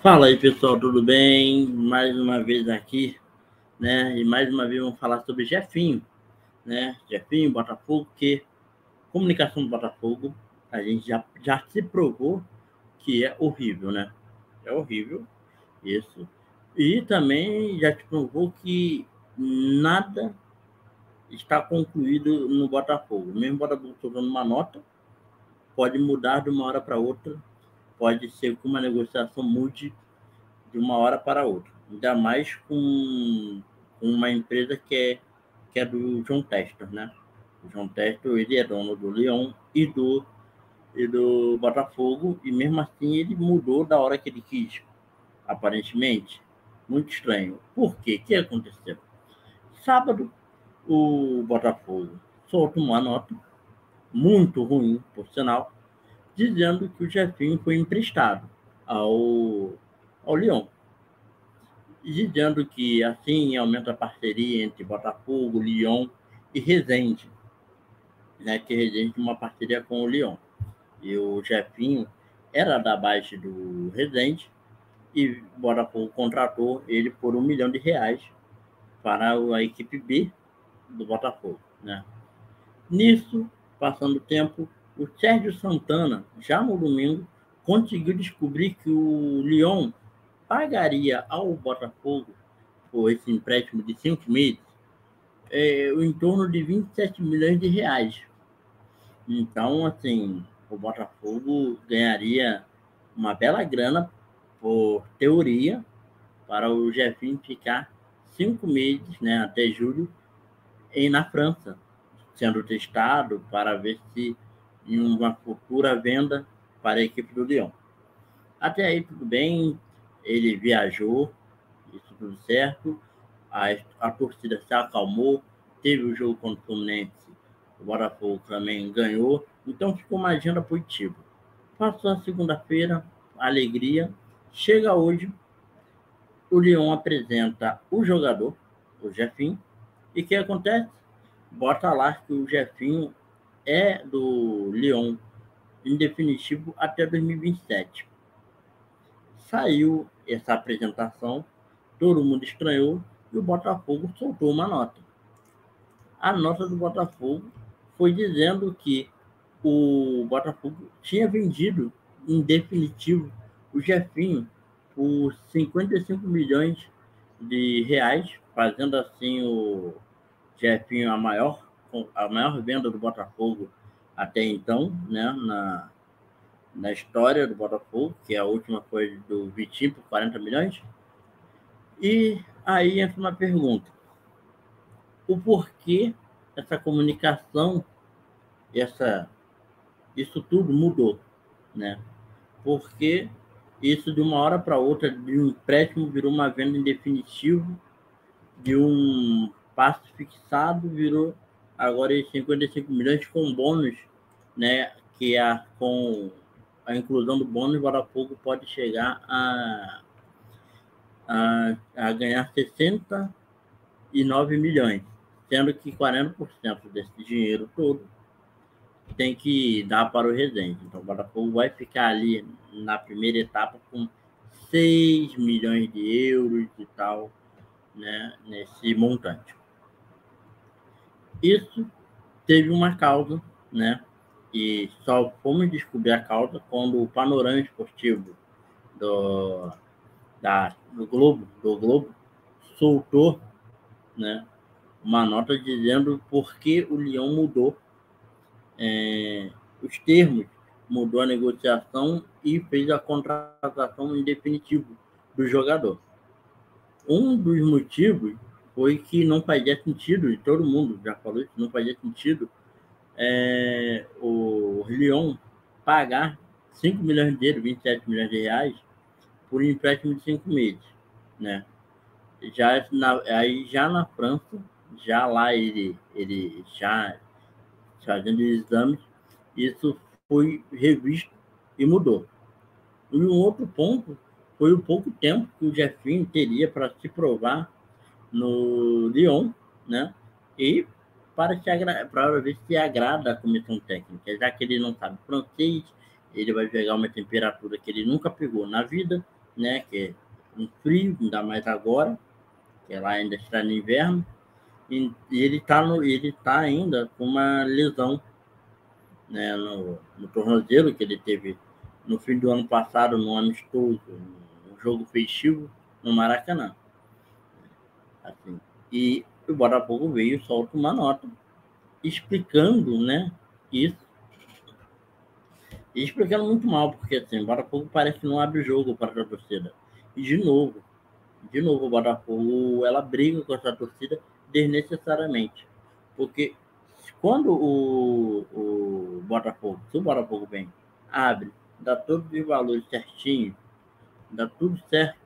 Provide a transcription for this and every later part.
Fala aí pessoal, tudo bem? Mais uma vez aqui, né? E mais uma vez vamos falar sobre Jefinho, né? Jefinho, Botafogo, que comunicação do Botafogo a gente já, já se provou que é horrível, né? É horrível isso. E também já te provou que nada está concluído no Botafogo. Mesmo o Botafogo tomando uma nota, pode mudar de uma hora para outra pode ser que uma negociação mude de uma hora para outra. Ainda mais com uma empresa que é, que é do João Testor, né? O Testor, ele é dono do Leão e do, e do Botafogo, e mesmo assim ele mudou da hora que ele quis, aparentemente. Muito estranho. Por quê? O que aconteceu? Sábado, o Botafogo soltou uma nota muito ruim, por sinal, dizendo que o Jefinho foi emprestado ao, ao Lyon. Dizendo que assim aumenta a parceria entre Botafogo, Lyon e Resende. Né, que Resende tem uma parceria com o Lyon. E o Jefinho era da base do Resende e Botafogo contratou ele por um milhão de reais para a equipe B do Botafogo. Né? Nisso, passando o tempo, o Sérgio Santana, já no domingo, conseguiu descobrir que o Lyon pagaria ao Botafogo por esse empréstimo de cinco meses é, em torno de 27 milhões de reais. Então, assim, o Botafogo ganharia uma bela grana, por teoria, para o Jefinho ficar cinco meses, né, até julho, em, na França, sendo testado para ver se em uma futura venda para a equipe do Lyon. Até aí tudo bem, ele viajou, isso tudo certo, a, a torcida se acalmou, teve o jogo contra o Fluminense, o Botafogo também ganhou, então ficou uma agenda positiva. Passou a segunda-feira, alegria, chega hoje, o Lyon apresenta o jogador, o Jefinho, e o que acontece? Bota lá que o Jefinho é do Lyon em definitivo até 2027. Saiu essa apresentação, todo mundo estranhou e o Botafogo soltou uma nota. A nota do Botafogo foi dizendo que o Botafogo tinha vendido em definitivo o Jefinho por 55 milhões de reais, fazendo assim o Jefinho a maior a maior venda do Botafogo até então, né, na, na história do Botafogo, que a última foi do Vitinho por 40 milhões. E aí entra uma pergunta: o porquê essa comunicação, essa, isso tudo mudou, né? Porque isso de uma hora para outra, de um empréstimo virou uma venda em definitivo, de um passe fixado virou agora esses 55 milhões com bônus, né? Que a, com a inclusão do bônus, o Botafogo pode chegar a, a, a ganhar 69 milhões, sendo que 40% desse dinheiro todo tem que dar para o Resende. Então, o Botafogo vai ficar ali na primeira etapa com 6 milhões de euros e tal, né, nesse montante. Isso teve uma causa, né? E só fomos descobrir a causa quando o panorama esportivo do, da, do Globo, do Globo soltou, né? Uma nota dizendo por que o Leão mudou é, os termos, mudou a negociação e fez a contratação em definitivo do jogador. Um dos motivos foi que não fazia sentido, e todo mundo já falou isso, não fazia sentido é, o Lyon pagar 5 milhões de euros, 27 milhões de reais, por um empréstimo de 5 meses, né? Já na, aí já na França, já lá ele, ele já fazendo exames, isso foi revisto e mudou. E um outro ponto foi o pouco tempo que o Jefinho teria para se provar no Lyon, né? E para, se para ver se agrada a comissão técnica, já que ele não sabe francês, ele vai pegar uma temperatura que ele nunca pegou na vida, né? Que é um frio, ainda mais agora, que lá ainda está no inverno, e, ele está ele tá ainda com uma lesão né, no, no tornozelo que ele teve no fim do ano passado, no amistoso, no jogo festivo no Maracanã. Assim, e o Botafogo veio solta uma nota explicando né, isso. E explicando muito mal, porque assim, o Botafogo parece que não abre jogo para a torcida. E de novo, de novo, o Botafogo ela briga com essa torcida desnecessariamente. Porque quando o, o Botafogo, se o Botafogo vem, abre, dá todos os valores certinho, dá tudo certo,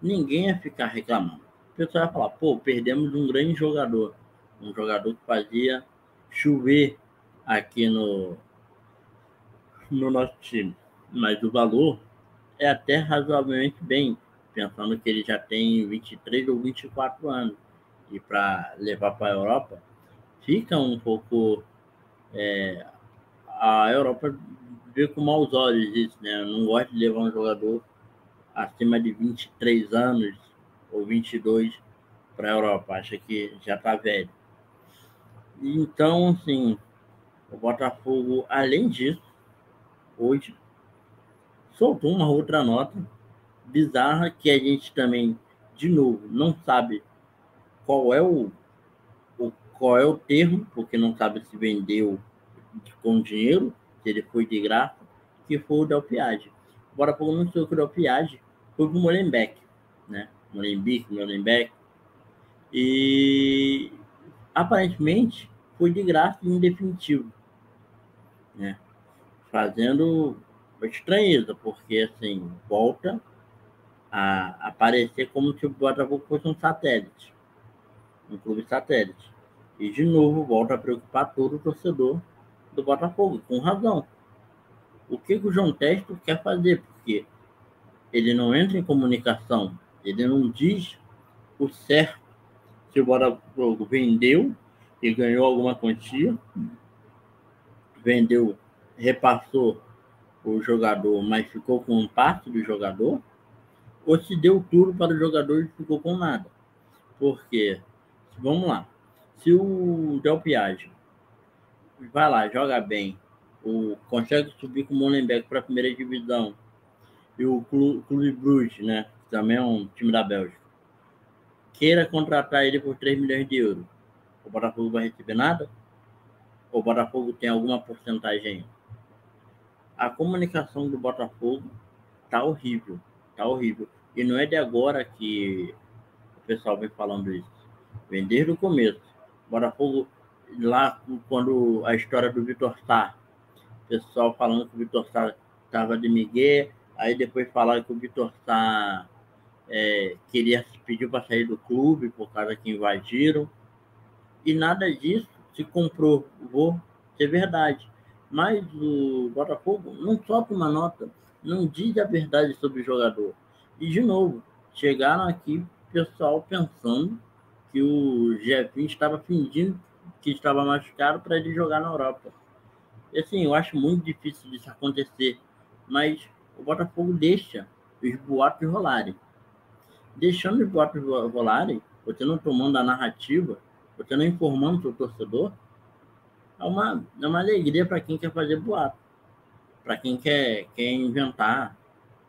ninguém ia ficar reclamando. O pessoal vai falar, pô, perdemos um grande jogador. Um jogador que fazia chover aqui no, no nosso time. Mas o valor é até razoavelmente bem, pensando que ele já tem 23 ou 24 anos. E para levar para a Europa, fica um pouco. É, a Europa vê com maus olhos isso, né? Eu não gosto de levar um jogador acima de 23 anos ou 22 para a Europa. Acha que já está velho. Então, assim, o Botafogo, além disso, hoje soltou uma outra nota bizarra que a gente também, de novo, não sabe qual é o, o qual é o termo, porque não sabe se vendeu com dinheiro, se ele foi de graça, que foi o Del Piage. O Botafogo anunciou que o Del Piage foi pro Molenbeek, né? Molenbeek, Molenbeek. E aparentemente foi de graça em definitivo, né? Fazendo estranheza, porque assim, volta a aparecer como se o Botafogo fosse um satélite, um clube satélite. E de novo volta a preocupar todo o torcedor do Botafogo, com razão. O que, que o João Testo quer fazer? Porque ele não entra em comunicação, ele não diz o certo. Se o Botafogo vendeu e ganhou alguma quantia, vendeu, repassou o jogador, mas ficou com um do jogador, ou se deu tudo para o jogador e ficou com nada. Porque, vamos lá, se o Del Piage vai lá, joga bem, consegue subir com o Molenbeek para a primeira divisão, e o Clube, Bruges, né, também é um time da Bélgica, queira contratar ele por 3 milhões de euros, o Botafogo vai receber nada? Ou o Botafogo tem alguma porcentagem? A comunicação do Botafogo tá horrível, tá horrível. E não é de agora que o pessoal vem falando isso. Vem desde o começo. O Botafogo, lá quando a história do Vitor Sá, o pessoal falando que o Vitor Sá estava de Miguel, aí depois falaram que o Vitor Sá é, queria pedir para sair do clube por causa que invadiram e nada disso se comprovou ser verdade. Mas o Botafogo não solta uma nota, não diz a verdade sobre o jogador. E, de novo, chegaram aqui pessoal pensando que o Jefinho estava fingindo que estava machucado para ele jogar na Europa. E, assim, eu acho muito difícil disso acontecer, mas o Botafogo deixa os boatos rolarem. Deixando os boatos rolarem, você não tomando a narrativa porque não informando o seu torcedor é uma, é uma alegria para quem quer fazer boato, para quem quer, quer inventar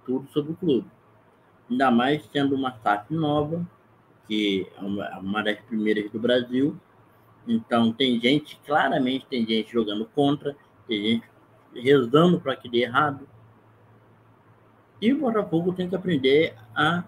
tudo sobre o clube. Ainda mais sendo uma SAF nova, que é uma, é uma das primeiras do Brasil. Então, tem gente, claramente, tem gente jogando contra, tem gente rezando para que dê errado. E o Botafogo tem que aprender a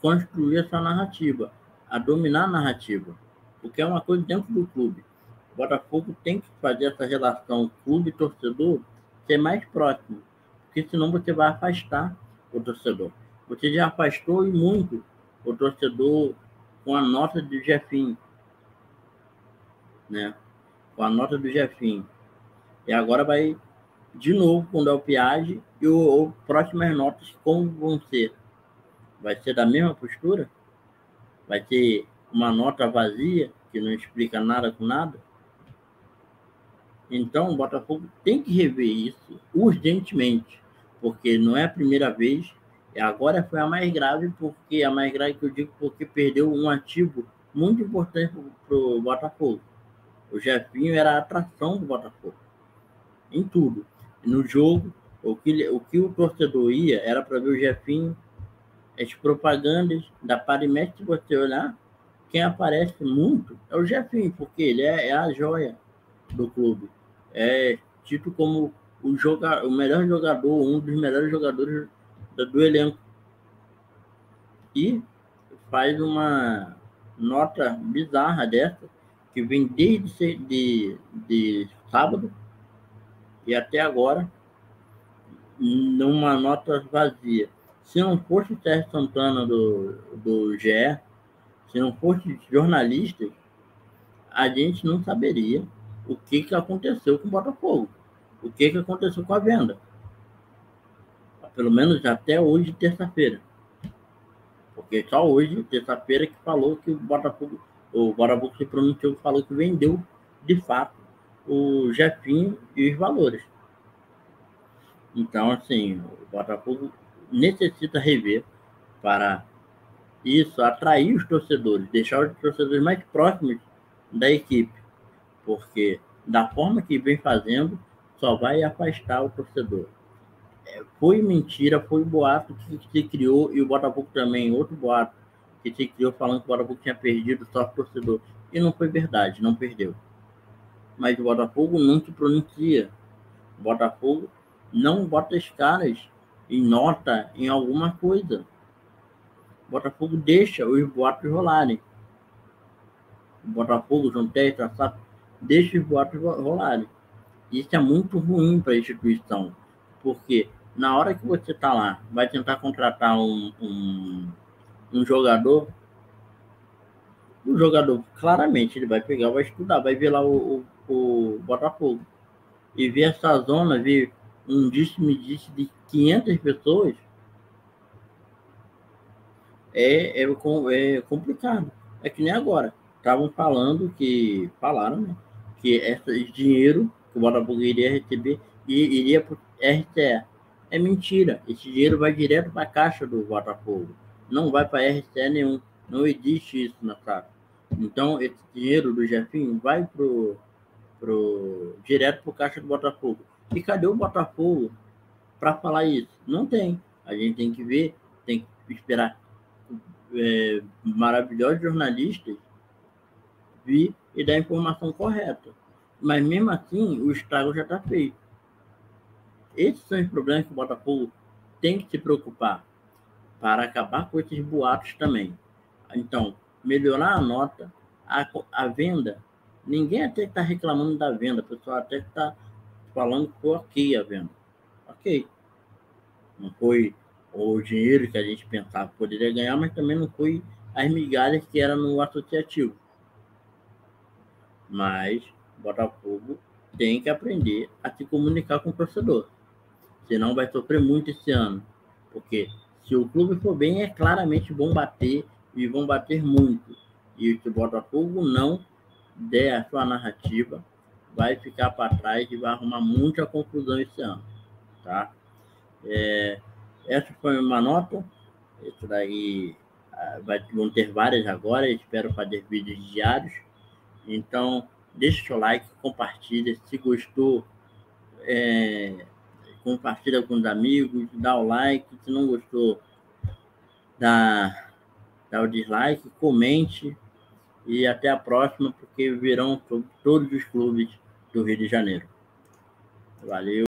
construir essa narrativa, a dominar a narrativa porque é uma coisa dentro do clube. O Botafogo tem que fazer essa relação clube-torcedor ser mais próximo, porque senão você vai afastar o torcedor. Você já afastou e muito o torcedor com a nota do Jefinho, né? Com a nota do Jefinho. E agora vai de novo com o Del Piage e o, o próximas notas como vão ser? Vai ser da mesma postura? Vai ter uma nota vazia que não explica nada com nada. Então, o Botafogo tem que rever isso urgentemente, porque não é a primeira vez E agora foi a mais grave, porque a mais grave que eu digo porque perdeu um ativo muito importante para o Botafogo. O Jefinho era a atração do Botafogo. Em tudo. No jogo, o que, o que o torcedor ia era para ver o Jefinho, as propagandas da Parimet, se você olhar, quem aparece muito é o Jefinho, porque ele é, é a joia do clube. É tido como o, joga, o melhor jogador, um dos melhores jogadores do, do elenco. E faz uma nota bizarra dessa, que vem desde de, de sábado e até agora, numa nota vazia. Se não fosse o Sérgio Santana do, do GE, se não fosse jornalistas, a gente não saberia o que, que aconteceu com o Botafogo, o que, que aconteceu com a venda. Pelo menos até hoje, terça-feira. Porque só hoje, terça-feira, que falou que o Botafogo, o Botafogo se pronunciou falou que vendeu, de fato, o Jefinho e os valores. Então, assim, o Botafogo necessita rever para isso, atrair os torcedores, deixar os torcedores mais próximos da equipe, porque da forma que vem fazendo, só vai afastar o torcedor. É, foi mentira, foi boato que se criou, e o Botafogo também, outro boato que se criou falando que o Botafogo tinha perdido só o torcedor. E não foi verdade, não perdeu. Mas o Botafogo não se pronuncia. O Botafogo não bota as caras em nota em alguma coisa. O Botafogo deixa os boatos rolarem. O Botafogo, João Testa, deixa os boatos rolarem. Isso é muito ruim para a instituição, porque na hora que você está lá, vai tentar contratar um, um, um jogador, o jogador, claramente, ele vai pegar, vai estudar, vai ver lá o, o, o Botafogo. E ver essa zona, ver um disse-me-disse de 500 pessoas, é, é, é complicado. É que nem agora. Estavam falando que. Falaram, né? Que esse dinheiro que o Botafogo iria receber iria para o RTE. É mentira. Esse dinheiro vai direto para a caixa do Botafogo. Não vai para RTE nenhum. Não existe isso na SAF. Então, esse dinheiro do Jefinho vai pro, pro, direto para o caixa do Botafogo. E cadê o Botafogo para falar isso? Não tem. A gente tem que ver, tem que esperar é, maravilhosos jornalistas vir e dar a informação correta. Mas mesmo assim, o estrago já está feito. Esses são os problemas que o Botafogo tem que se preocupar para acabar com esses boatos também. Então, melhorar a nota, a, a venda. Ninguém até está reclamando da venda, o pessoal até está falando que foi ok a venda. Ok. Não foi o dinheiro que a gente pensava poderia ganhar, mas também não foi as migalhas que era no associativo. Mas Botafogo tem que aprender a se comunicar com o torcedor. Senão vai sofrer muito esse ano. Porque se o clube for bem, é claramente bom bater e vão bater muito. E se o Botafogo não der a sua narrativa, vai ficar para trás e vai arrumar muita confusão esse ano. Tá? É, essa foi uma nota. Isso daí ah, vai, vão ter várias agora. Espero fazer vídeos diários. Então, deixa o seu like, compartilha. Se gostou, é, compartilha com os amigos, dá o like. Se não gostou, dá, dá o dislike, comente. E até a próxima, porque virão todos os clubes do Rio de Janeiro. Valeu.